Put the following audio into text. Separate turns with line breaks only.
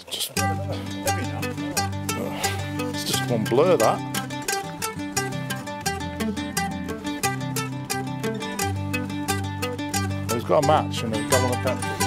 It's just, oh, it's just one blur that. He's got a match and he's got one of pencils.